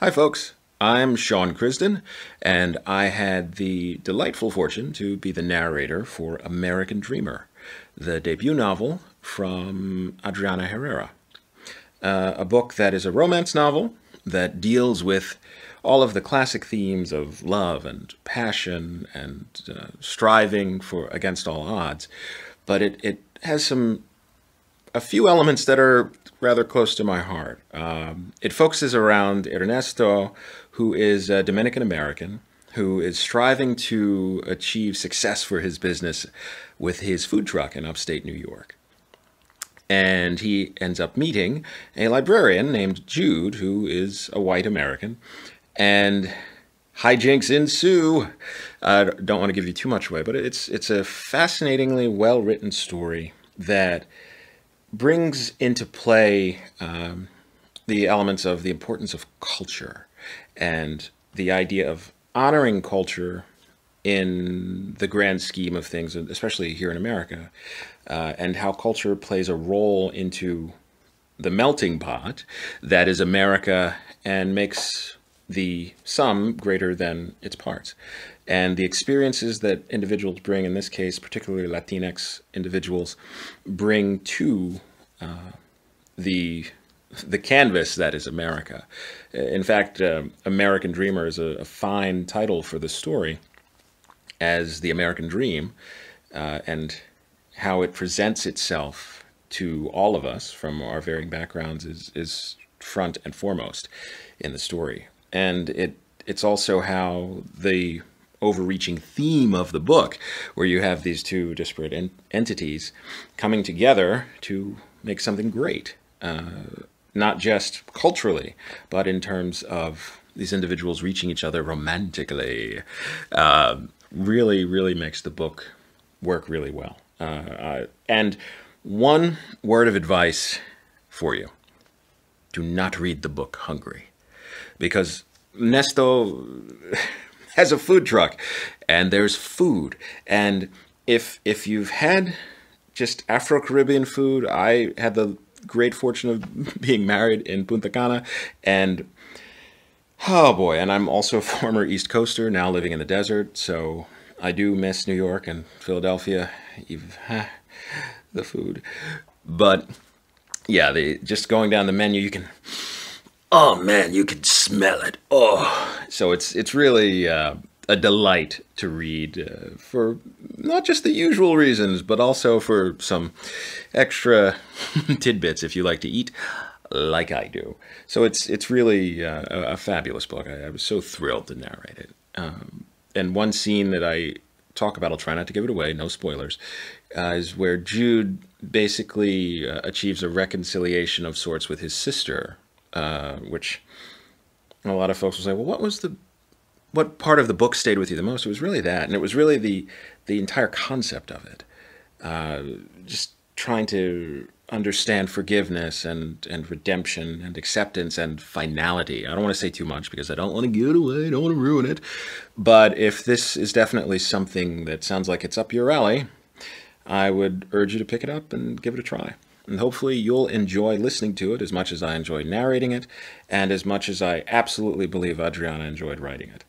Hi, folks. I'm Sean Crisden, and I had the delightful fortune to be the narrator for American Dreamer, the debut novel from Adriana Herrera. Uh, a book that is a romance novel that deals with all of the classic themes of love and passion and uh, striving for against all odds, but it, it has some a few elements that are rather close to my heart. Um, it focuses around Ernesto, who is a Dominican American who is striving to achieve success for his business with his food truck in upstate New York. And he ends up meeting a librarian named Jude, who is a white American. And hijinks ensue. I don't want to give you too much away, but it's it's a fascinatingly well written story that brings into play um, the elements of the importance of culture and the idea of honoring culture in the grand scheme of things, especially here in America, uh, and how culture plays a role into the melting pot that is America and makes the sum greater than its parts. And the experiences that individuals bring, in this case, particularly Latinx individuals, bring to uh, the the canvas that is America. In fact, uh, American Dreamer is a, a, fine title for the story, as the American Dream, uh, and how it presents itself to all of us from our varying backgrounds is, is front and foremost in the story and it it's also how the overreaching theme of the book, where you have these two disparate en- entities coming together to make something great, uh, not just culturally, but in terms of these individuals reaching each other romantically. Uh, really, really makes the book work really well. Uh, uh and one word of advice for you do not read the book hungry because Nesto has a food truck and there's food. And if if you've had just Afro Caribbean food, I had the great fortune of being married in Punta Cana and oh boy, and I'm also a former East Coaster, now living in the desert, so I do miss New York and Philadelphia, even the food. But yeah, the just going down the menu, you can oh man, you can smell it. Oh, so it's it's really uh, a delight to read uh, for not just the usual reasons, but also for some extra tidbits if you like to eat like I do. So it's it's really uh, a, fabulous book. I, I, was so thrilled to narrate it. Um, and one scene that I talk about, I'll try not to give it away, no spoilers, uh, is where Jude basically uh, achieves a reconciliation of sorts with his sister, uh, a lot of folks will say, well, what was the what part of the book stayed with you the most? It was really that, and it was really the the entire concept of it. Uh, just trying to understand forgiveness and and redemption and acceptance and finality. I don't want to say too much because I don't want to give it away. I don't want to ruin it. But if this is definitely something that sounds like it's up your alley, I would urge you to pick it up and give it a try and hopefully you'll enjoy listening to it as much as I enjoyed narrating it, and as much as I absolutely believe Adriana enjoyed writing it.